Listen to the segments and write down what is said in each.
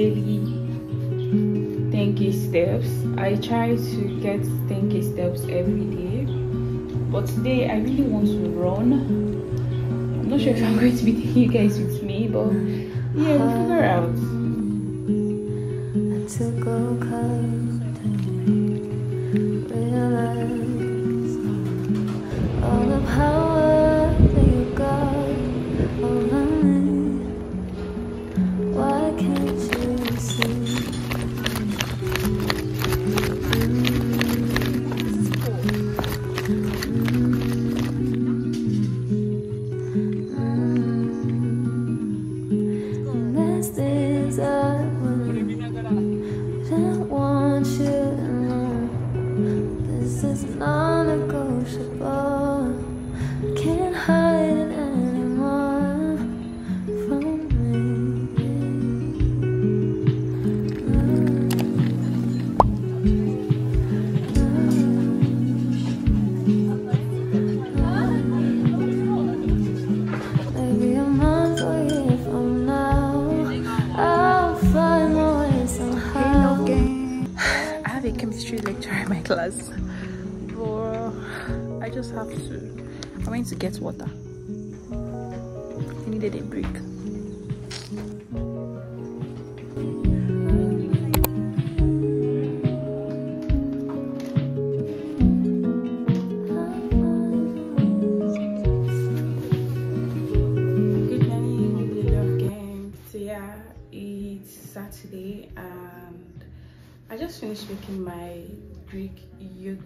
daily 10k steps. I try to get 10k steps every day but today i really want to run. I'm not sure if i'm going to be taking you guys with me but yeah we'll figure out This is non-negotiable. Can't hide it anymore from me. Maybe a month or year from now, I'll find my way somehow. I have a chemistry lecture in my class, but I just have to. I went to get water. I needed a break.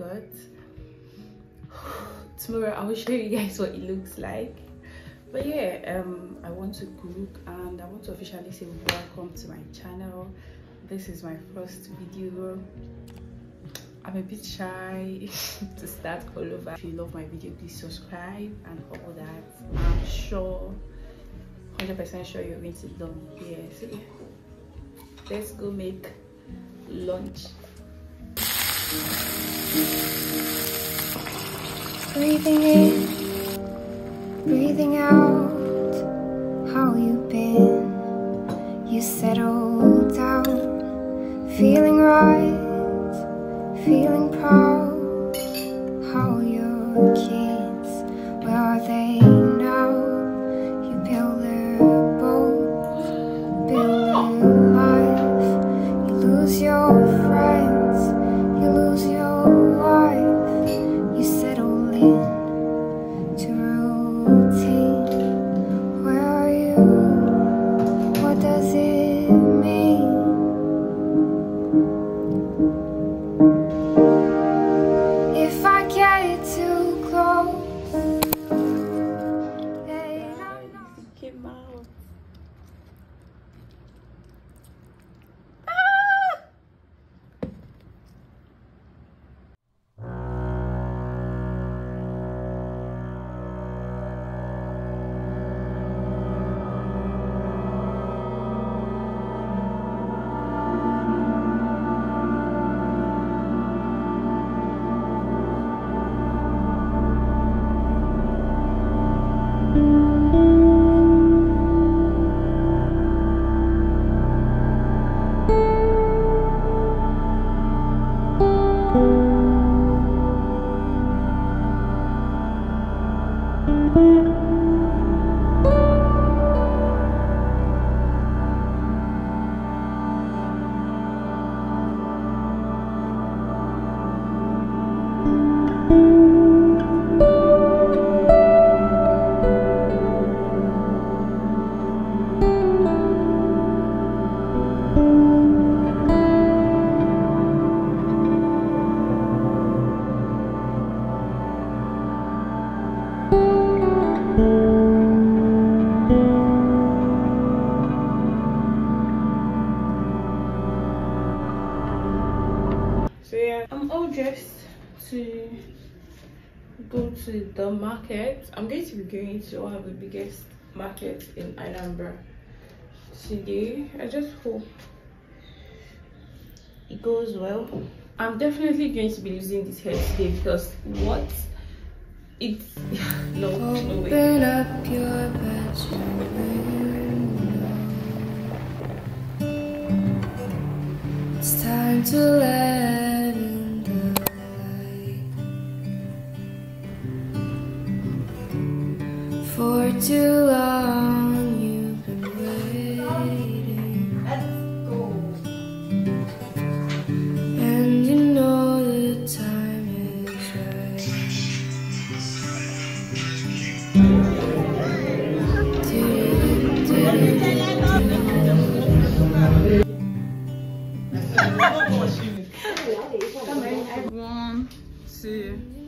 Yogurt. Tomorrow I will show you guys what it looks like. But yeah, um, I want to cook and I want to officially say welcome to my channel. This is my first video. I'm a bit shy to start all over. If you love my video, please subscribe and all that. I'm sure 100% sure you're going to love me here. So yeah, let's go make lunch. Breathing in, breathing out. How you been? You settled down, feeling all dressed to go to the market. I'm going to be going to one of the biggest markets in Anambra today. I just hope it goes well. I'm definitely going to be losing this hair today because what? It's no, no way. Open up your bedroom window. trying to let too long you've been waiting, at go. and you know the time is right. One, two. This girl, I,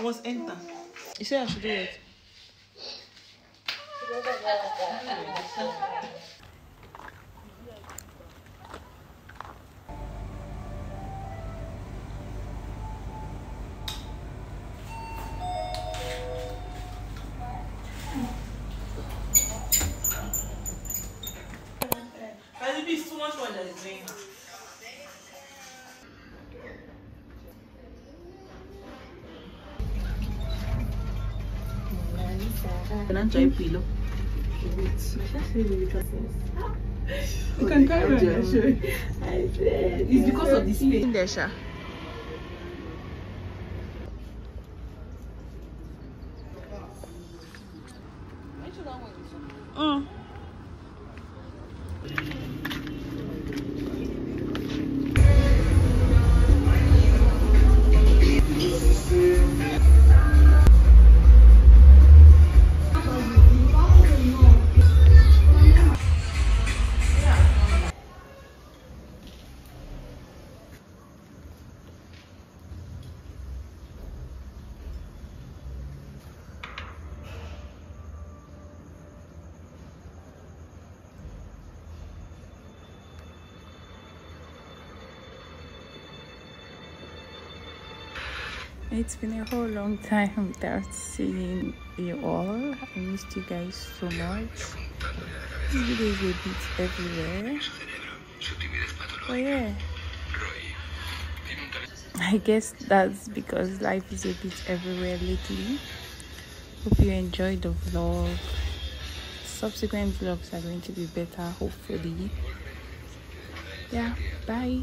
I must enter. You say I should do it. Can I try pillow? You can carry on. It's because of this pain. In there, Sha. Mm. It's been a whole long time without seeing you all. I missed you guys so much. This video is a bit everywhere. But yeah. I guess that's because life is a bit everywhere lately. Hope you enjoyed the vlog. Subsequent vlogs are going to be better, hopefully. Yeah, bye.